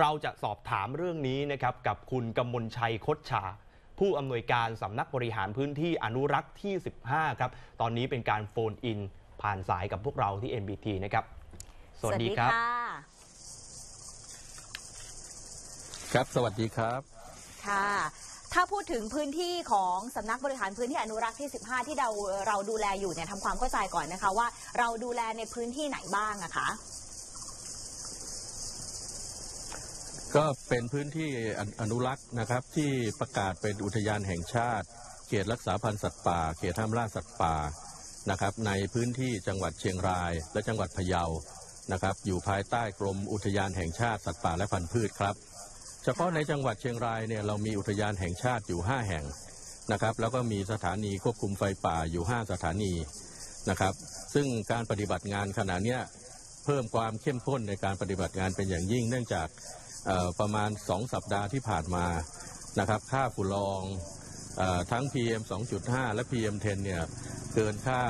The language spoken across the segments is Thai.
เราจะสอบถามเรื่องนี้นะครับกับคุณกำมลชัยคดชา ผู้อำนวยการสำนักบริหารพื้นที่อนุรักษ์ที่ 15 ครับ ตอนนี้เป็นการโฟนอิน ผ่านสายกับพวกเราที่ NBT นะครับ สวัสดีครับค่ะครับ สวัสดีครับ ค่ะ ถ้าพูดถึงพื้นที่ของสำนักบริหารพื้นที่อนุรักษ์ที่ 15 ที่เราเราดูแลอยู่เนี่ยทำความเข้าใจก่อนนะคะว่าเราดูแลในพื้นที่ไหนบ้างอะคะ ก็เป็นพื้นที่อนุรักษ์นะครับที่ประกาศเป็นอุทยานแห่งชาติ เขตรักษาพันธุ์สัตว์ป่า เขตห้ามล่าสัตว์ป่านะครับในพื้นที่จังหวัดเชียงราย และจังหวัดพะเยานะครับอยู่ภายใต้กรมอุทยานแห่งชาติสัตว์ป่าและพันธุ์พืชครับ เฉพาะในจังหวัดเชียงรายเนี่ยเรามีอุทยานแห่งชาติอยู่ 5 แห่งนะครับแล้วก็มีสถานีควบคุมไฟป่าอยู่ 5 สถานีนะครับซึ่งการปฏิบัติงานขณะเนี้ยเพิ่มความเข้มข้นในการปฏิบัติงานเป็นอย่างยิ่ง เนื่องจาก ประมาณ 2 สัปดาห์ที่ผ่านมานะครับ ค่าฝุ่นละอองเอทั้ง PM 2.5 และ PM 10 เนี่ยเกินค่า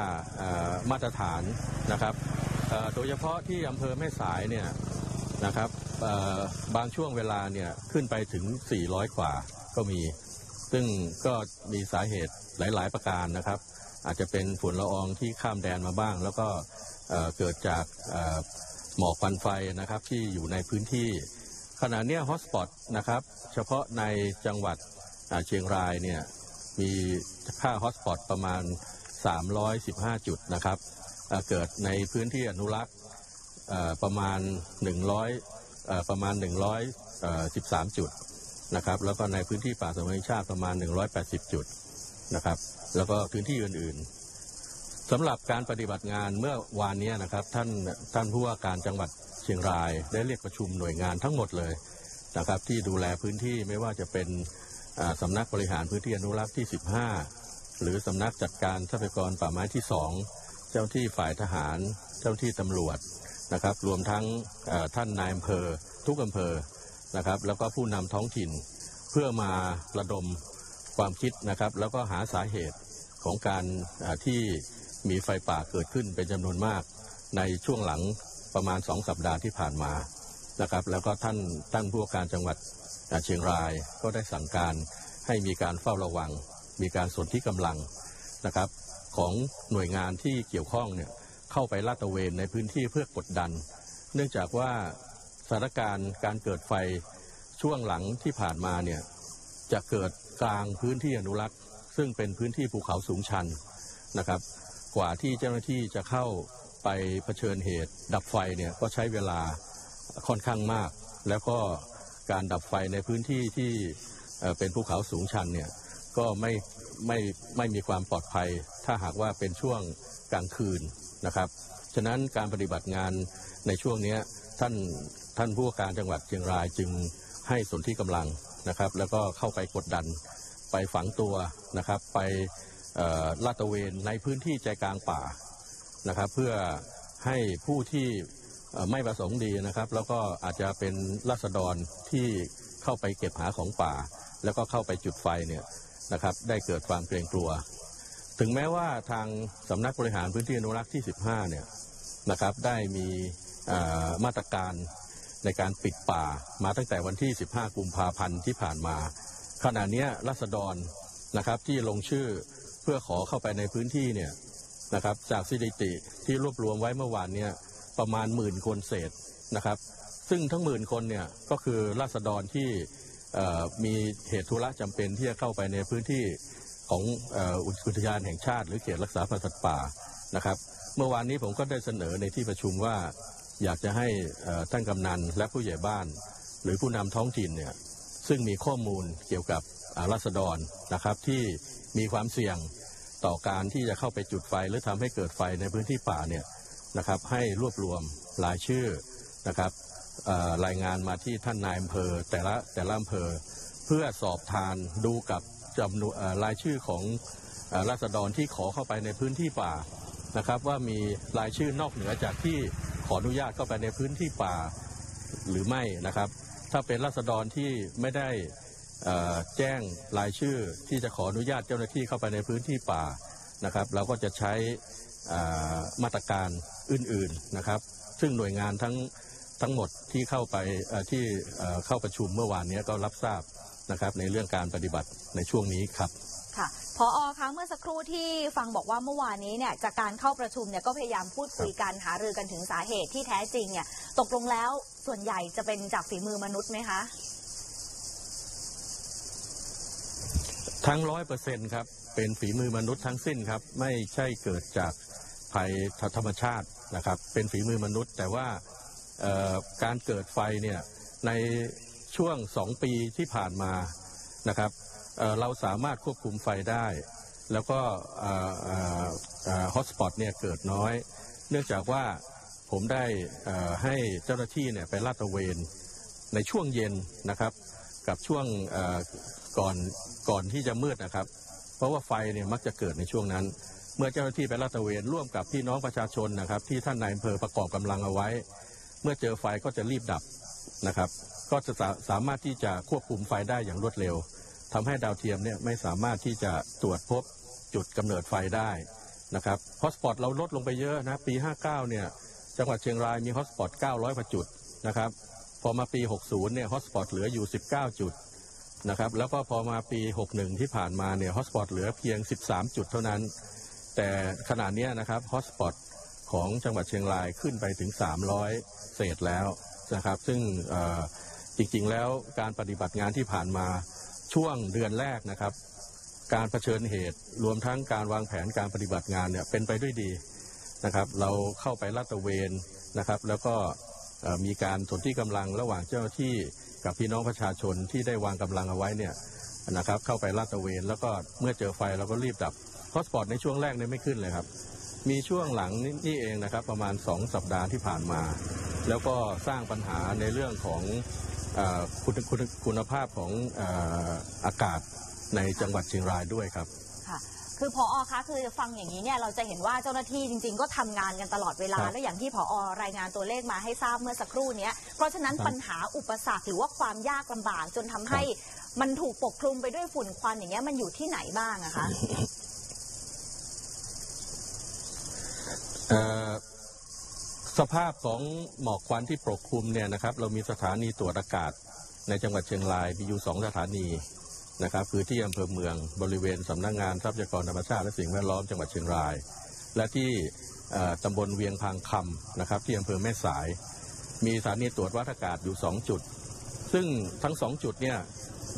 มาตรฐานนะครับโดยเฉพาะที่อำเภอแม่สายเนี่ยนะครับบางช่วงเวลาเนี่ยขึ้นไปถึง 400 กว่าก็มี ซึ่งก็มีสาเหตุหลาย ๆ ประการนะครับ อาจจะเป็นฝุ่นละอองที่ข้ามแดนมาบ้าง แล้วก็เกิดจากหมอกควันไฟนะครับที่อยู่ในพื้นที่ ขณะนี้ฮอสปอตนะครับ เฉพาะในจังหวัดเชียงรายเนี่ยมีค่าฮอสปอตประมาณ 315 จุดนะครับเกิดในพื้นที่อนุรักษ์ประมาณ 100ประมาณ 113 จุดนะครับ แล้วก็ในพื้นที่ป่าสงวนแห่งชาติประมาณ 180 จุดนะครับ แล้วก็พื้นที่อื่นๆสำหรับการปฏิบัติงานเมื่อวานนี้นะครับ ท่านท่านผู้ว่าการจังหวัด เชียงรายได้เรียกประชุมหน่วยงานทั้งหมดเลยนะครับที่ดูแลพื้นที่ไม่ว่าจะเป็นอ่าสำนักบริหารพื้นที่อนุรักษ์ที่ 15 หรือสำนักจัดการทรัพยากรป่าไม้ที่ 2 เจ้าที่ฝ่ายทหาร เจ้าที่ตำรวจนะครับ รวมทั้งท่านนายอำเภอ ทุกอำเภอนะครับ แล้วก็ผู้นำท้องถิ่นเพื่อมาระดมความคิดนะครับ แล้วก็หาสาเหตุของการที่มีไฟป่าเกิดขึ้นเป็นจำนวนมากในช่วงหลัง ประมาณสองสัปดาห์ที่ผ่านมานะครับ แล้วก็ท่านท่านผู้ว่าการจังหวัดเอ่อเชียงรายก็ได้สั่งการให้มีการเฝ้าระวัง มีการสนที่กำลังนะครับ ของหน่วยงานที่เกี่ยวข้องเนี่ยเข้าไปลาดตระเวนในพื้นที่เพื่อกดดัน เนื่องจากว่าสถานการณ์การเกิดไฟช่วงหลังที่ผ่านมาเนี่ยจะเกิดกลางพื้นที่อนุรักษ์ ซึ่งเป็นพื้นที่ภูเขาสูงชันนะครับ กว่าที่เจ้าหน้าที่จะเข้า ไปเผชิญเหตุดับไฟเนี่ยก็ใช้เวลาค่อนข้างมาก แล้วก็การดับไฟในพื้นที่ที่เป็นภูเขาสูงชันเนี่ยก็ไม่ไม่ไม่มีความปลอดภัย ถ้าหากว่าเป็นช่วงกลางคืนนะครับ ฉะนั้นการปฏิบัติงานในช่วงนี้ท่านท่านผู้ว่าการจังหวัดเชียงรายจึงให้สนที่กำลังนะครับ แล้วก็เข้าไปกดดันไปฝังตัวนะครับ ไปลาดตระเวนในพื้นที่ใจกลางป่า นะครับ เพื่อให้ผู้ที่ไม่ประสงค์ดีนะครับ แล้วก็อาจจะเป็นราษฎรที่เข้าไปเก็บหาของป่า แล้วก็เข้าไปจุดไฟเนี่ยนะครับได้เกิดความเกรงกลัว ถึงแม้ว่าทางสำนักบริหารพื้นที่อนุรักษ์ที่ 15 เนี่ยนะครับได้มีมาตรการในการปิดป่ามาตั้งแต่วันที่ 15 กุมภาพันธ์ที่ผ่านมา ขณะนี้รัษฎรนะครับที่ลงชื่อเพื่อขอเข้าไปในพื้นที่เนี่ย นะครับจากสถิติที่รวบรวมไว้เมื่อวานเนี่ยประมาณหมื่นคนเศษนะครับ ซึ่งทั้งหมื่นคนเนี่ยก็คือราษฎรที่มีเหตุธุระจำเป็นที่จะเข้าไปในพื้นที่ของอุทยานแห่งชาติ หรือเขตรักษาพันธุ์สัตว์ป่านะครับ เมื่อวานนี้ผมก็ได้เสนอในที่ประชุมว่าอยากจะให้ท่านกำนันและผู้ใหญ่บ้าน หรือผู้นำท้องถิ่นเนี่ยซึ่งมีข้อมูลเกี่ยวกับอ่ารัษฎรนะครับที่มีความเสี่ยง ต่อการที่จะเข้าไปจุดไฟ หรือทำให้เกิดไฟในพื้นที่ป่าเนี่ยนะครับให้รวบรวมรายชื่อนะครับรายงานมาที่ท่านนายอำเภอแต่ละแต่ละอำเภอ เพื่อสอบทานดูกับจำนวนรายชื่อของอราษฎรที่ขอเข้าไปในพื้นที่ป่านะครับ ว่ามีรายชื่อนอกเหนือจากที่ขออนุญาตเข้าไปในพื้นที่ป่าหรือไม่นะครับ ถ้าเป็นราษฎรที่ไม่ได้ แจ้งรายชื่อที่จะขออนุญาตเจ้าหน้าที่เข้าไปในพื้นที่ป่านะครับ เราก็จะใช้มาตรการอื่นๆนะครับ ซึ่งหน่วยงานทั้งทั้งหมดที่เข้าไปที่เข้าประชุมเมื่อวานนี้ก็รับทราบนะครับในเรื่องการปฏิบัติในช่วงนี้ครับค่ะพออคะเมื่อสักครู่ที่ฟังบอกว่าเมื่อวานนี้เนี่ยจากการเข้าประชุมเนี่ยก็พยายามพูดคุยกันหารือกันถึงสาเหตุที่แท้จริงเนี่ยตกลงแล้วส่วนใหญ่จะเป็นจากฝีมือมนุษย์ไหมคะ ทั้งร้อยเปอร์เซ็นครับ เป็นฝีมือมนุษย์ทั้งสิ้นครับ ไม่ใช่เกิดจากภัยธรรมชาตินะครับ เป็นฝีมือมนุษย์ แต่ว่าการเกิดไฟเนี่ยในช่วงสองปีที่ผ่านมานะครับเเราสามารถควบคุมไฟได้ แล้วก็ฮอตสปอตเนี่ยเกิดน้อย เนื่องจากว่าผมได้ให้เจ้าหน้าที่เนี่ยไปลาดตระเวนในช่วงเย็นนะครับ กับช่วงก่อนก่อนที่จะมืดนะครับ เพราะว่าไฟเนี่ยมักจะเกิดในช่วงนั้น เมื่อเจ้าหน้าที่ไปลาดตระเวนร่วมกับพี่น้องประชาชนนะครับ ที่ท่านนายอำเภอประกอบกำลังเอาไว้ เมื่อเจอไฟก็จะรีบดับนะครับ ก็จะสาสามารถที่จะควบคุมไฟได้อย่างรวดเร็วทำให้ดาวเทียมเนี่ยไม่สามารถที่จะตรวจพบจุดกำเนิดไฟได้นะครับฮอสปอตเราลดลงไปเยอะนะปี 59เนี่ยจังหวัดเชียงรายมี hotspot 900กว่าจุดนะครับ พอมาปี 60 เนี่ย hotspot เหลืออยู่ 19 จุดนะครับแล้วก็พอมาปี 61 ที่ผ่านมาเนี่ย hotspot เหลือเพียง 13 จุดเท่านั้น แต่ขณะนี้นะครับ hotspot ของจังหวัดเชียงรายขึ้นไปถึง 300 เศษแล้วนะครับ ซึ่งจริงๆแล้วการปฏิบัติงานที่ผ่านมาช่วงเดือนแรกนะครับ การเผชิญเหตุรวมทั้งการวางแผนการปฏิบัติงานเนี่ยเป็นไปด้วยดีนะครับ เราเข้าไปลาดตระเวนนะครับ แล้วก็ มีการสนที่กำลังระหว่างเจ้าหน้าที่กับพี่น้องประชาชนที่ได้วางกำลังเอาไว้เนี่ยนะครับเข้าไปลาดตระเวน แล้วก็เมื่อเจอไฟเราก็รีบดับฮอสปอตในช่วงแรกเนี่ยไม่ขึ้นเลยครับ มีช่วงหลังนี่เองนะครับประมาณ 2 สัปดาห์ที่ผ่านมา แล้วก็สร้างปัญหาในเรื่องของอคุณคุณคุณภาพของอออากาศในจังหวัดเชียงรายด้วยครับ ค่ะคือพออคะคือฟังอย่างนี้เนี่ยเราจะเห็นว่าเจ้าหน้าที่จริง ๆ ก็ทำงานกันตลอดเวลา ครับและอย่างที่พออรายงานตัวเลขมาให้ทราบเมื่อสักครู่เนี้ยเพราะฉะนั้นครับปัญหาอุปสรรคหรือว่าความยากลำบากจนทำให้มันถูกปกคลุมไปด้วยฝุ่นควันอย่างเงี้ยมันอยู่ที่ไหนบ้างอะคะ เอ่อสภาพของหมอกควันที่ปกคลุมเนี่ยนะครับ เรามีสถานีตรวจอากาศในจังหวัดเชียงรายมีอยู่สองสถานี นะครับคือที่อำเภอเมืองบริเวณสำนักงานทรัพยากรธรรมชาติและสิ่งแวดล้อมจังหวัดเชียงราย และที่ตำบลเวียงพางคำนะครับที่อำเภอแม่สาย มีสถานีตรวจวัดอากาศอยู่สองจุด ซึ่งทั้งสองจุดเนี่ย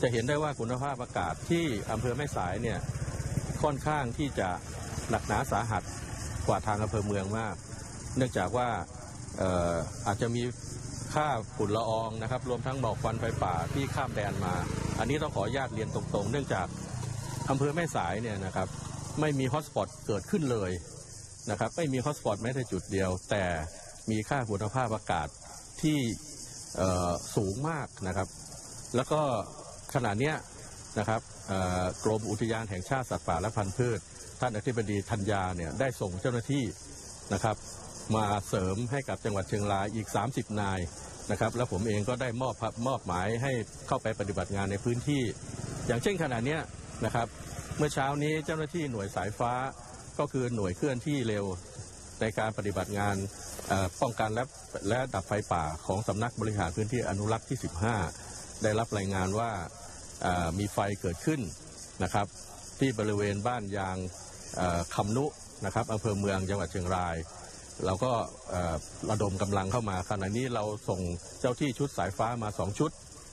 จะเห็นได้ว่าคุณภาพอากาศที่อำเภอแม่สายเนี่ยค่อนข้างที่จะหนักหนาสาหัสกว่าทางอำเภอเมืองมาก เนื่องจากว่าอออาจจะมีค่าฝุ่นละอองนะครับ รวมทั้งหมอกควันไฟป่าที่ข้ามแดนมา อันนี้ต้องขออนุญาตเรียนตรงๆ เนื่องจากอำเภอแม่สายเนี่ยนะครับไม่มี hotspot เกิดขึ้นเลยนะครับไม่มี hotspot แม้แต่จุดเดียว แต่มีค่าคุณภาพอากาศที่สูงมากนะครับ แล้วก็ขณะเนี้ยนะครับกรมอุทยานแห่งชาติสัตว์ป่าและพันธุ์พืช ท่านอธิบดีธัญญาเนี่ยได้ส่งเจ้าหน้าที่นะครับ มาเสริมให้กับจังหวัดเชียงรายอีก 30 นาย นะครับ แล้วผมเองก็ได้มอบมอบหมายให้เข้าไปปฏิบัติงานในพื้นที่ อย่างเช่นขณะนี้นะครับ เมื่อเช้านี้เจ้าหน้าที่หน่วยสายฟ้าก็คือหน่วยเคลื่อนที่เร็วในการปฏิบัติงานป้องกันและและดับไฟป่าของสำนักบริหารพื้นที่อนุรักษ์ที่ 15 ได้รับรายงานว่ามีไฟเกิดขึ้นนะครับ ที่บริเวณบ้านยางคำนุนะครับอำเภอเมืองจังหวัดเชียงราย เราก็ระดมกำลังเข้ามาขณะนี้เราส่งเจ้าที่ชุดสายฟ้ามาสองชุด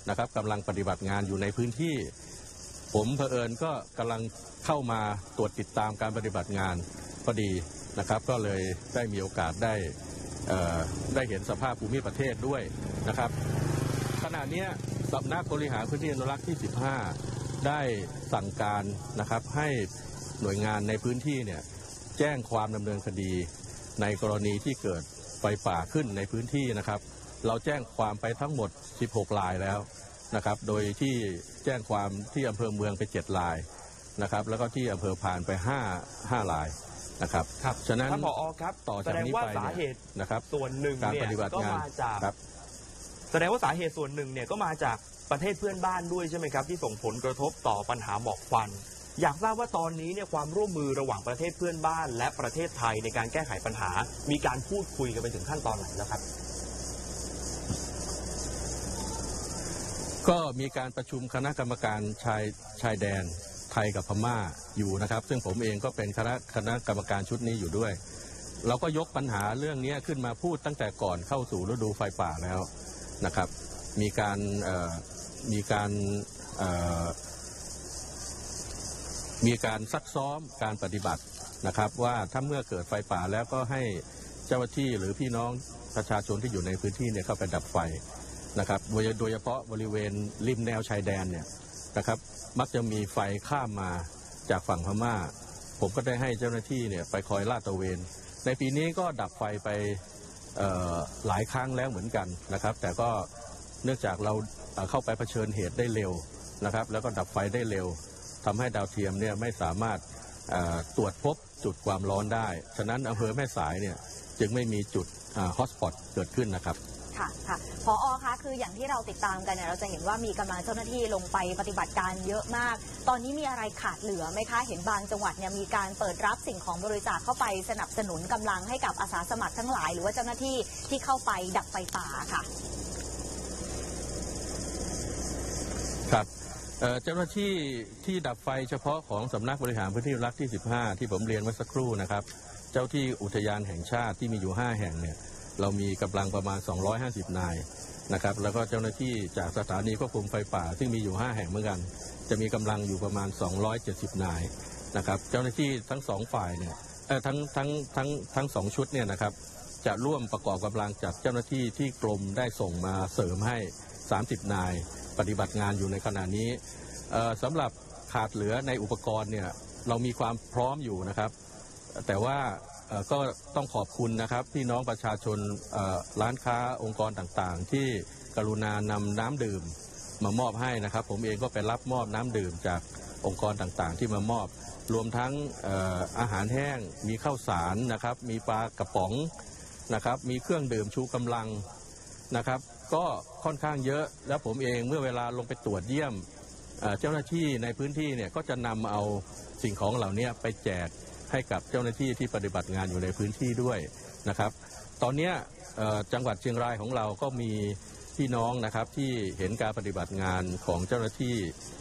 นะครับกำลังปฏิบัติงานอยู่ในพื้นที่ ผมเผอิญก็กำลังเข้ามาตรวจติดตามการปฏิบัติงานพอดีนะครับ ก็เลยได้มีโอกาสได้ได้เห็นสภาพภูมิประเทศด้วยนะครับ ขณะนี้สำนักบริหารพื้นที่อนุรักษ์ที่ 15 ได้สั่งการนะครับให้หน่วยงานในพื้นที่เนี่ยแจ้งความดำเนินคดี ในกรณีที่เกิดไฟป่าขึ้นในพื้นที่นะครับ เราแจ้งความไปทั้งหมด 16 ลายแล้วนะครับ โดยที่แจ้งความที่อำเภอเมืองไป 7 ลายนะครับ แล้วก็ที่อำเภอพานไป 5 5ลายนะครับครับฉะนั้นท่านผอครับต่อแสจากดงนี้ว่าไปสาเนี่ยเหตุนะครับส่วนหนึ่งการเนี่ยปฏิบัติก็งานมาจากครับแสดงว่าสาเหตุส่วนหนึ่งเนี่ยก็มาจากประเทศเพื่อนบ้านด้วยใช่ไหมครับ ที่ส่งผลกระทบต่อปัญหาหมอกควัน อยากทราบว่าตอนนี้เนี่ยความร่วมมือระหว่างประเทศเพื่อนบ้าน และประเทศไทยในการแก้ไขปัญหา มีการพูดคุยกันไปถึงขั้นตอนไหนแล้วครับ ก็มีการประชุมคณะกรรมการชายชายแดนไทยกับพม่าอยู่นะครับ ซึ่งผมเองก็เป็นคณะคณะกรรมการชุดนี้อยู่ด้วย เราก็ยกปัญหาเรื่องนี้ขึ้นมาพูดตั้งแต่ก่อนเข้าสู่ฤดูไฟป่าแล้วนะครับ มีการมีการ มีการซักซ้อมการปฏิบัตินะครับ ว่าถ้าเมื่อเกิดไฟป่าแล้วก็ให้เจ้าหน้าที่หรือพี่น้องประชาชนที่อยู่ในพื้นที่เนี่ยเข้าไปดับไฟนะครับโดยโดยเฉพาะบริเวณริมแนวชายแดนเนี่ยนะครับ มักจะมีไฟข้ามมาจากฝั่งพม่า ผมก็ได้ให้เจ้าหน้าที่เนี่ยไปคอยลาดตระเวน ในปีนี้ก็ดับไฟไปหลายครั้งแล้วเหมือนกันนะครับ แต่ก็เนื่องจากเราเข้าไปเผชิญเหตุได้เร็วนะครับ แล้วก็ดับไฟได้เร็ว ทำให้ดาวเทียมเนี่ยไม่สามารถตรวจพบจุดความร้อนได้ ฉะนั้นอำเภอแม่สายเนี่ยจึงไม่มีจุดฮอตสปอตเกิดขึ้นนะครับค่ะค่ะพออคะคืออย่างที่เราติดตามกันเนี่ยเราจะเห็นว่ามีกำลังเจ้าหน้าที่ลงไปปฏิบัติการเยอะมาก ตอนนี้มีอะไรขาดเหลือไหมคะ เห็นบางจังหวัดเนี่ยมีการเปิดรับสิ่งของบริจาคเข้าไปสนับสนุนกำลังให้กับอาสาสมัครทั้งหลาย หรือว่าเจ้าหน้าที่ที่เข้าไปดับไฟป่าค่ะ ครับ เจ้าหน้าที่ที่ดับไฟเฉพาะของสำนักบริหารพื้นที่รักที่ 15 ที่ผมเรียนเมื่อสักครู่นะครับ เจ้าที่อุทยานแห่งชาติที่มีอยู่ 5 แห่งเนี่ยเรามีกำลังประมาณ 250 นายนะครับแล้วก็เจ้าหน้าที่จากสถานีควบคุมไฟป่า ซึ่งมีอยู่ 5 แห่งเหมือนกัน จะมีกำลังอยู่ประมาณ 270 นายนะครับเจ้าหน้าที่ทั้งสองฝ่ายเนี่ยทั้งทั้งทั้งทั้งสองชุดเนี่ยนะครับจะร่วมประกอบกำลังจากเจ้าหน้าที่ที่กรมได้ส่งมาเสริมให้ 30 นาย ปฏิบัติงานอยู่ในขณะนี้สำหรับขาดเหลือในอุปกรณ์เนี่ยเรามีความพร้อมอยู่นะครับ แต่ว่าก็ต้องขอบคุณนะครับพี่น้องประชาชนร้านค้าองค์กรต่างๆ ที่กรุณานำน้ำดื่มมามอบให้นะครับ ผมเองก็ไปรับมอบน้ำดื่มจากองค์กรต่างๆ ที่มามอบ รวมทั้งอาหารแห้งมีข้าวสารนะครับ มีปลากระป๋องนะครับ มีเครื่องดื่มชูกำลังนะครับ ก็ค่อนข้างเยอะ แล้วผมเองเมื่อเวลาลงไปตรวจเยี่ยมเจ้าหน้าที่ในพื้นที่เนี่ยก็จะนำเอาสิ่งของเหล่านี้ไปแจกให้กับเจ้าหน้าที่ที่ปฏิบัติงานอยู่ในพื้นที่ด้วยนะครับ ตอนนี้จังหวัดเชียงรายของเราก็มีพี่น้องนะครับที่เห็นการปฏิบัติงานของเจ้าหน้าที่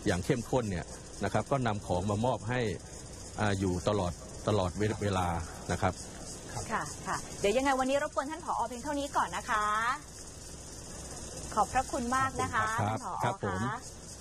อย่างเข้มข้นเนี่ยนะครับ ก็นำของมามอบให้ออยู่ตลอดตลอดเวลานะครับค่ะค่ะ เดี๋ยวยังไงวันนี้รบกวนท่านผอเพียงเท่านี้ก่อนนะคะ ขอบพระคุณมากนะคะครัท่าบนผอครับผมคะ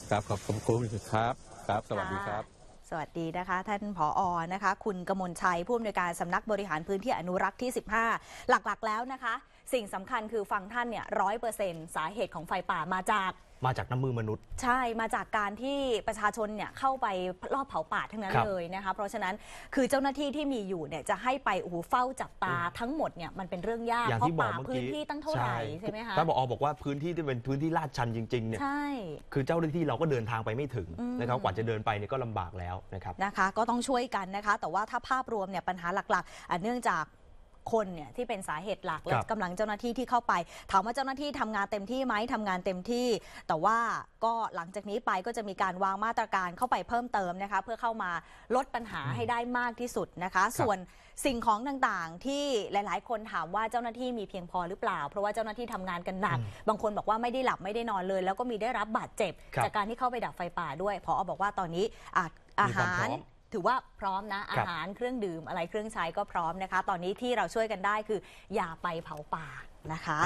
ครับขอบคุณครับครับ สวัสดีครับ สวัสดีนะคะ ท่านผออนะคะ คุณกมลชัยผู้อำนวยการสำนักบริหารพื้นที่อนุรักษ์ที่ 15 หลักๆแล้วนะคะ สิ่งสำคัญคือฟังท่านเนี่ยร้อยเปอร์เซ็นต์สาเหตุของไฟป่ามาจาก มาจากน้ำมือมนุษย์ ใช่มาจากการที่ประชาชนเนี่ยเข้าไปรอบเผาป่าทั้งนั้นครับเลยนะคะเพราะฉะนั้นคือเจ้าหน้าที่ที่มีอยู่เนี่ยจะให้ไปโอ้โหเฝ้าจับตาทั้งหมดเนี่ยมันเป็นเรื่องยากอย่างเพราะที่บอกป่าเมื่อพื้นกี้ที่ตั้งเท่าไหร่ใช่ไหมคะท่านบอกบอกว่าพื้นที่ที่เป็นพื้นที่ลาดชันจริงๆเนี่ย ใช่ คือเจ้าหน้าที่เราก็เดินทางไปไม่ถึงอืม นะครับ กว่าจะเดินไปเนี่ยก็ลำบากแล้วนะครับ นะคะก็ต้องช่วยกันนะคะ แต่ว่าถ้าภาพรวมเนี่ยปัญหาหลักๆอะเนื่องจาก คนเนี่ยที่เป็นสาเหตุหลักและครับกำลังเจ้าหน้าที่ที่เข้าไป ถามว่าเจ้าหน้าที่ทำงานเต็มที่ไหมทำงานเต็มที่ แต่ว่าก็หลังจากนี้ไปก็จะมีการวางมาตรการเข้าไปเพิ่มเติมนะคะเพื่อเข้ามาลดปัญหาให้ได้มากที่สุดนะคะ ส่วนสิ่งของต่างๆ ที่หลายๆ คนถามว่าเจ้าหน้าที่มีเพียงพอหรือเปล่า เพราะว่าเจ้าหน้าที่ทำงานกันหนักอืมบางคนบอกว่าไม่ได้หลับไม่ได้นอนเลย แล้วก็มีได้รับบาดเจ็บครับจากการที่เข้าไปดับไฟป่าด้วยพอบอกว่าตอนนี้อะอามีความหาพร้รอม ถือว่าพร้อมนะ อาครับหารเครื่องดื่มอะไรเครื่องใช้ก็พร้อมนะคะ ตอนนี้ที่เราช่วยกันได้คือ อย่าไปเผาป่านะคะ